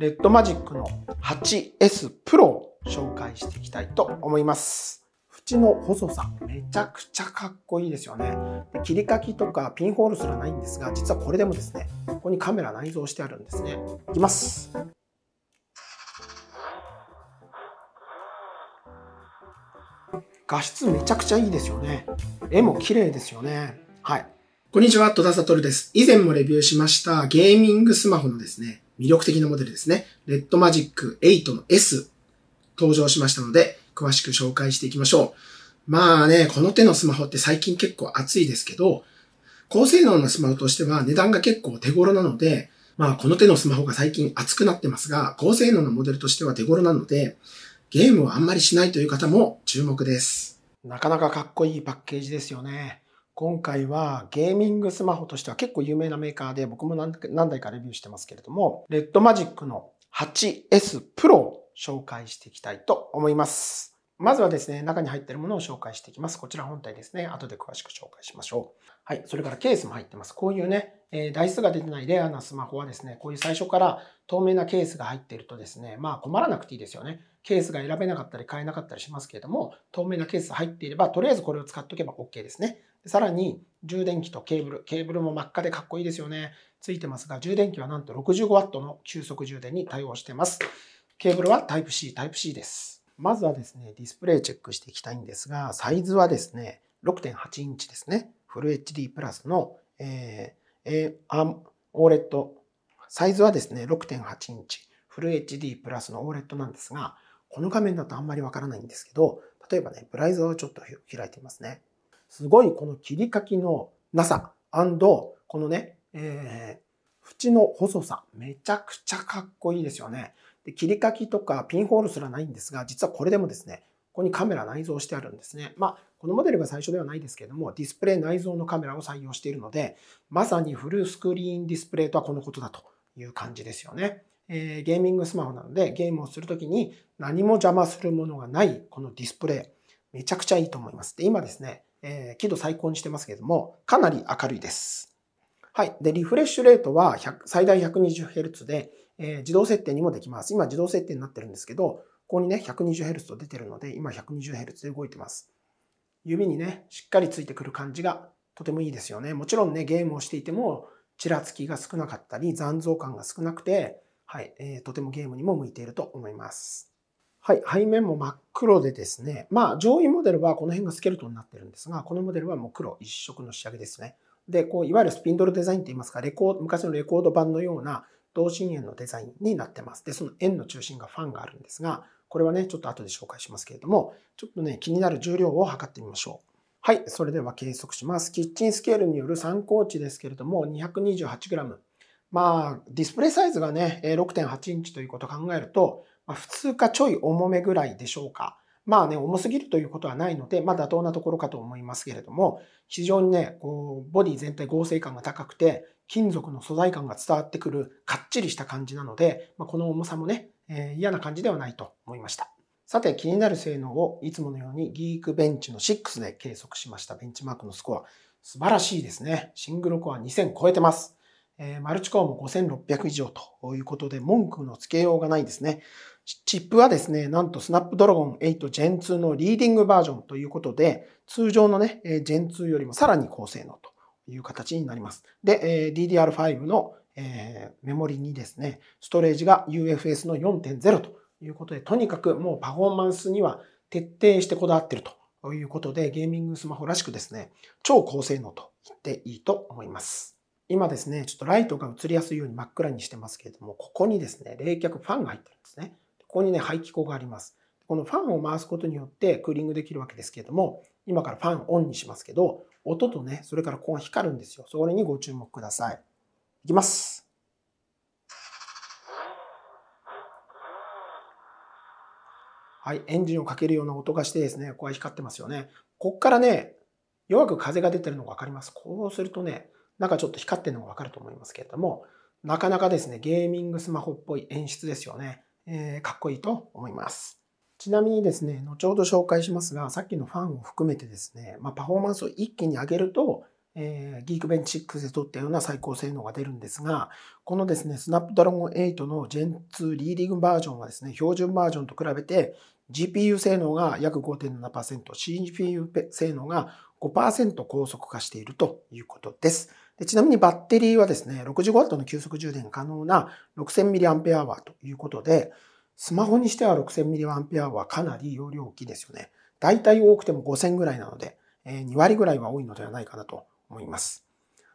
レッドマジックの 8S Pro を紹介していきたいと思います。縁の細さ、めちゃくちゃかっこいいですよね。で切り欠きとかピンホールすらないんですが、実はこれでもですね、ここにカメラ内蔵してあるんですね。いきます。画質めちゃくちゃいいですよね。絵も綺麗ですよね。はい。こんにちは、戸田悟です。以前もレビューしましたゲーミングスマホのですね、魅力的なモデルですね。レッドマジック8の S 登場しましたので、詳しく紹介していきましょう。まあね、この手のスマホって最近結構熱いですけど、高性能なスマホとしては値段が結構手頃なので、まあこの手のスマホが最近熱くなってますが、高性能なモデルとしては手頃なので、ゲームをあんまりしないという方も注目です。なかなかかっこいいパッケージですよね。今回はゲーミングスマホとしては結構有名なメーカーで僕も何台かレビューしてますけれども、レッドマジックの 8S Pro を紹介していきたいと思います。まずはですね、中に入っているものを紹介していきます。こちら本体ですね。後で詳しく紹介しましょう。はい。それからケースも入ってます。こういうね、え台数が出てないレアなスマホはですね、こういう最初から透明なケースが入っているとですね、まあ困らなくていいですよね。ケースが選べなかったり買えなかったりしますけれども、透明なケース入っていれば、とりあえずこれを使っておけば OK ですね。さらに、充電器とケーブル。ケーブルも真っ赤でかっこいいですよね。ついてますが、充電器はなんと 65W の急速充電に対応してます。ケーブルは Type-C、Type-C です。まずはですね、ディスプレイチェックしていきたいんですが、サイズはですね、6.8インチですね。フル HD プラスの、えー、OLED。サイズはですね、6.8インチ。フル HD プラスの OLED なんですが、この画面だとあんまりわからないんですけど、例えばね、ブライザーをちょっと開いてみますね。すごいこの切り欠きのなさ、このね、えー、縁の細さ、めちゃくちゃかっこいいですよね。で切り欠きとかピンホールすらないんですが、実はこれでもですね、ここにカメラ内蔵してあるんですね。まあ、このモデルが最初ではないですけれども、ディスプレイ内蔵のカメラを採用しているので、まさにフルスクリーンディスプレイとはこのことだという感じですよね。えー、ゲーミングスマホなのでゲームをするときに何も邪魔するものがないこのディスプレイ、めちゃくちゃいいと思います。で、今ですね、えー、輝度最高にしてますけれども、かなり明るいです。はい。で、リフレッシュレートは最大 120Hz で、えー、自動設定にもできます。今自動設定になってるんですけど、ここにね、120Hz と出てるので、今 120Hz で動いてます。指にね、しっかりついてくる感じがとてもいいですよね。もちろんね、ゲームをしていても、ちらつきが少なかったり、残像感が少なくて、はい、えー、とてもゲームにも向いていると思います。はい、背面も真っ黒でですね、まあ上位モデルはこの辺がスケルトンになってるんですが、このモデルはもう黒一色の仕上げですね。で、こういわゆるスピンドルデザインといいますか、レコード昔のレコード版のような同心円のデザインになってます。で、その円の中心がファンがあるんですが、これはね、ちょっと後で紹介しますけれども、ちょっとね、気になる重量を測ってみましょう。はい、それでは計測します。キッチンスケールによる参考値ですけれども、228g。まあ、ディスプレイサイズがね、6.8インチということを考えると、まあ、普通かちょい重めぐらいでしょうか。まあね、重すぎるということはないので、まあ妥当なところかと思いますけれども、非常にね、こう、ボディ全体合成感が高くて、金属の素材感が伝わってくる、かっちりした感じなので、まあ、この重さもね、えー、嫌な感じではないと思いました。さて、気になる性能をいつものようにギークベンチの6で計測しましたベンチマークのスコア。素晴らしいですね。シングルコア2000超えてます。え、マルチコアも5600以上ということで、文句のつけようがないですね。チップはですね、なんとスナップドラゴン8 Gen 2のリーディングバージョンということで、通常のね、Gen 2よりもさらに高性能という形になります。で、DDR5 のメモリにですね、ストレージが UFS の4.0ということで、とにかくもうパフォーマンスには徹底してこだわっているということで、ゲーミングスマホらしくですね、超高性能と言っていいと思います。今ですね、ちょっとライトが映りやすいように真っ暗にしてますけれども、ここにですね、冷却ファンが入ってるんですね。ここにね、排気口があります。このファンを回すことによってクーリングできるわけですけれども、今からファンオンにしますけど、音とね、それからここが光るんですよ。それにご注目ください。いきます。はい、エンジンをかけるような音がしてですね、ここは光ってますよね。こっからね、弱く風が出てるのがわかります。こうするとね、なんかちょっと光ってるのがわかると思いますけれども、なかなかですね、ゲーミングスマホっぽい演出ですよね。えー、かっこいいと思います。ちなみにですね、後ほど紹介しますが、さっきのファンを含めてですね、まあ、パフォーマンスを一気に上げると、えー、ギークベンチ6で撮ったような最高性能が出るんですが、このですね、スナップドラゴン8の Gen2 リーディングバージョンはですね、標準バージョンと比べて GPU 性能が約5.7%、CPU 性能が5%高速化しているということです。でちなみにバッテリーはですね、65W の急速充電可能な 6000mAh ということで、スマホにしては 6000mAh はかなり容量大きいですよね。だいたい多くても5000ぐらいなので、2割ぐらいは多いのではないかなと思います。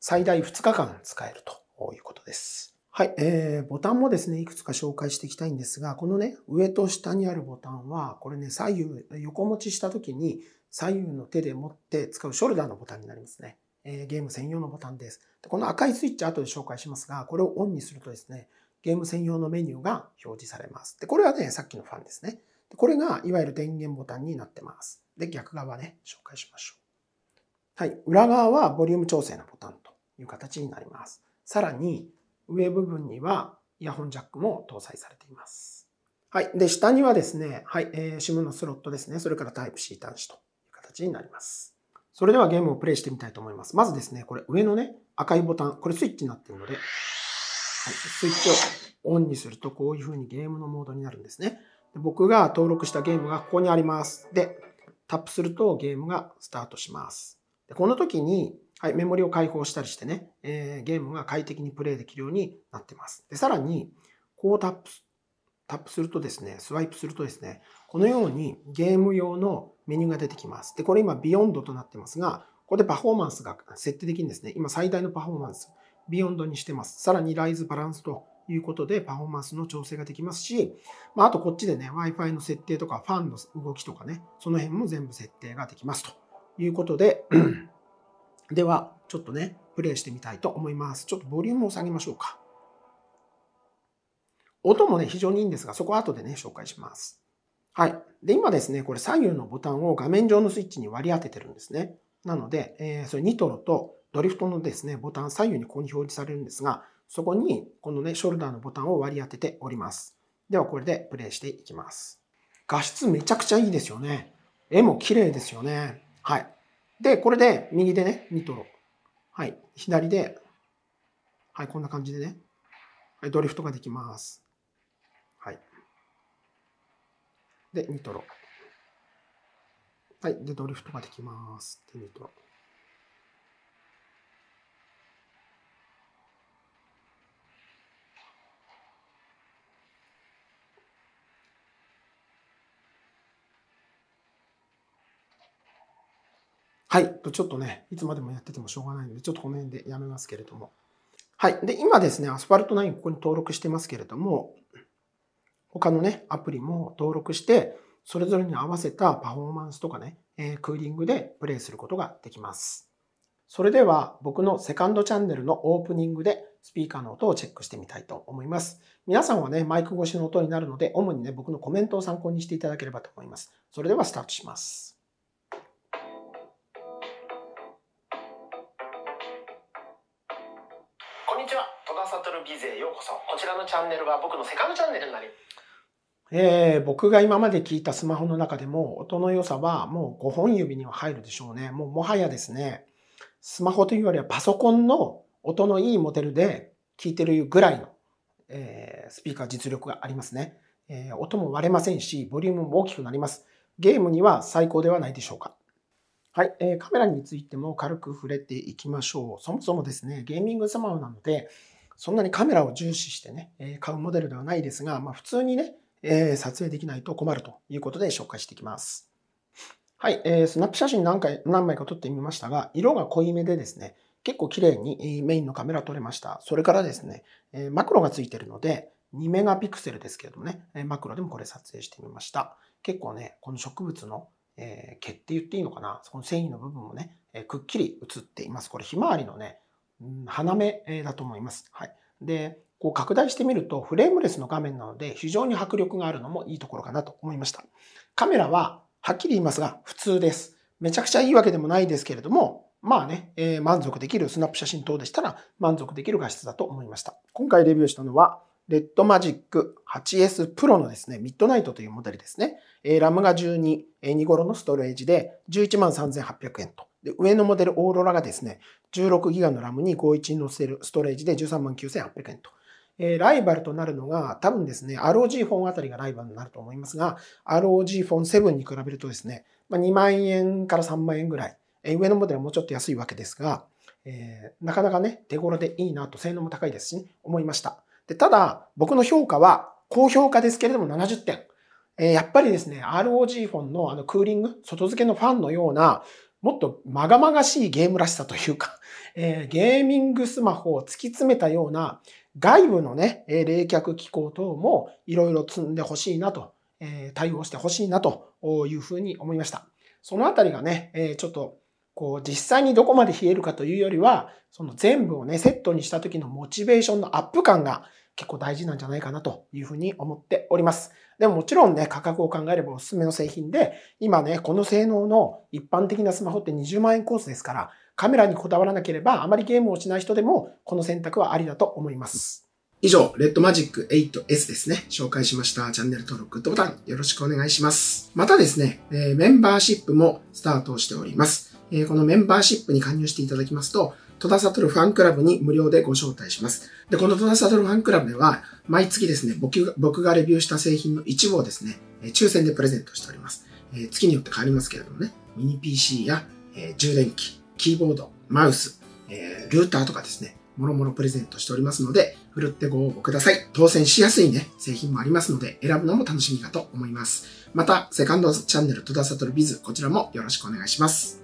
最大2日間使えるということです。はい、えー、ボタンもですね、いくつか紹介していきたいんですが、このね、上と下にあるボタンは、これね、左右、横持ちした時に左右の手で持って使うショルダーのボタンになりますね。え、ゲーム専用のボタンです。この赤いスイッチ後で紹介しますが、これをオンにするとですね、ゲーム専用のメニューが表示されます。で、これはね、さっきのファンですね。でこれがいわゆる電源ボタンになってます。で、逆側ね、紹介しましょう。はい。裏側はボリューム調整のボタンという形になります。さらに、上部分にはイヤホンジャックも搭載されています。はい。で、下にはですね、はい、えー、SIM のスロットですね。それから Type-C 端子という形になります。それではゲームをプレイしてみたいと思います。まずですね、これ上のね、赤いボタン、これスイッチになってるので、はい、スイッチをオンにするとこういう風にゲームのモードになるんですね。で僕が登録したゲームがここにあります。で、タップするとゲームがスタートします。でこの時に、はい、メモリを開放したりしてね、えー、ゲームが快適にプレイできるようになってます。でさらに、こうタップ、タップするとですね、スワイプするとですね、このようにゲーム用のメニューが出てきます。で、これ今、 Beyond となってますが、ここでパフォーマンスが設定できるんですね。今、最大のパフォーマンス、ビヨンドにしてます。さらに、ライズバランスということで、パフォーマンスの調整ができますし、まあ、あとこっちでね、Wi-Fi の設定とか、ファンの動きとかね、その辺も全部設定ができますということで、では、ちょっとね、プレイしてみたいと思います。ちょっとボリュームを下げましょうか。音もね、非常にいいんですが、そこは後でね、紹介します。はい。で、今ですね、これ左右のボタンを画面上のスイッチに割り当ててるんですね。なので、えー、それニトロとドリフトのですね、ボタン左右にここに表示されるんですが、そこにこのね、ショルダーのボタンを割り当てております。では、これでプレイしていきます。画質めちゃくちゃいいですよね。絵も綺麗ですよね。はい。で、これで右でね、ニトロ。はい。左で、はい、こんな感じでね。はい、ドリフトができます。はい。で、ニトロ。はい。で、ドリフトができます。で、ニトロ。はい。ちょっとね、いつまでもやっててもしょうがないので、ちょっとこの辺でやめますけれども。はい。で、今ですね、アスファルト9ここに登録してますけれども、他のね、アプリも登録して、それぞれに合わせたパフォーマンスとかね、えー、クーリングでプレイすることができます。それでは僕のセカンドチャンネルのオープニングでスピーカーの音をチェックしてみたいと思います。皆さんはね、マイク越しの音になるので、主にね、僕のコメントを参考にしていただければと思います。それではスタートします。ビゼへようこそ。こちらのチャンネルは僕のセカンドチャンネルになりえー、僕が今まで聞いたスマホの中でも音の良さはもう5本指には入るでしょうね。もうもはやですね、スマホというよりはパソコンの音のいいモデルで聞いてるぐらいの、えー、スピーカー実力がありますね、えー、音も割れませんし、ボリュームも大きくなります。ゲームには最高ではないでしょうか。はい、えー、カメラについても軽く触れていきましょう。そもそもですね、ゲーミングスマホなので、そんなにカメラを重視してね、買うモデルではないですが、まあ、普通にね、え撮影できないと困るということで紹介していきます。はい、えー、スナップ写真何回、何枚か撮ってみましたが、色が濃いめでですね、結構綺麗にメインのカメラ撮れました。それからですねえ、マクロがついてるので、2メガピクセルですけれどもね、マクロでもこれ撮影してみました。結構ね、この植物の、えー、毛って言っていいのかな、そこの繊維の部分もね、えくっきり映っています。これひまわりのね、花芽だと思います。はい。で、こう拡大してみるとフレームレスの画面なので非常に迫力があるのもいいところかなと思いました。カメラははっきり言いますが普通です。めちゃくちゃいいわけでもないですけれども、まあね、えー、満足できるスナップ写真等でしたら満足できる画質だと思いました。今回レビューしたのは、レッドマジック 8S Pro のですね、ミッドナイトというモデルですね。えー、ラムが12、2頃のストレージで113,800円とで、上のモデルオーロラがですね、16GB の RAM に51のストレージで139,800円と。えー、ライバルとなるのが、多分ですね、ROG フォンあたりがライバルになると思いますが、ROG フォン7に比べるとですね、まあ、2万円から3万円ぐらい、えー、上のモデルはもうちょっと安いわけですが、えー、なかなかね、手頃でいいなと、性能も高いですし、ね、思いました。でただ、僕の評価は、高評価ですけれども70点。えー、やっぱりですね、ROG フォンのあのクーリング、外付けのファンのような、もっとまがまがしいゲームらしさというか、えー、ゲーミングスマホを突き詰めたような外部のね、冷却機構等もいろいろ積んでほしいなと、えー、対応してほしいなというふうに思いました。そのあたりがね、えー、ちょっとこう実際にどこまで冷えるかというよりは、その全部をね、セットにした時のモチベーションのアップ感が結構大事なんじゃないかなというふうに思っております。でももちろんね、価格を考えればおすすめの製品で、今ね、この性能の一般的なスマホって20万円コースですから、カメラにこだわらなければ、あまりゲームをしない人でも、この選択はありだと思います。以上、レッドマジック 8S ですね。紹介しました。チャンネル登録、グッドボタンよろしくお願いします。またですね、えメンバーシップもスタートしております。えこのメンバーシップに加入していただきますと、戸田悟ファンクラブに無料でご招待します。で、この戸田悟ファンクラブでは、毎月ですね、僕僕がレビューした製品の一部をですね、抽選でプレゼントしております。え月によって変わりますけれどもね、ミニ PC や、え充電器、キーボード、マウス、えルーターとかですね、もろもろプレゼントしておりますので、ふるってご応募ください。当選しやすいね、製品もありますので、選ぶのも楽しみかと思います。また、セカンドチャンネル戸田悟ビズ、こちらもよろしくお願いします。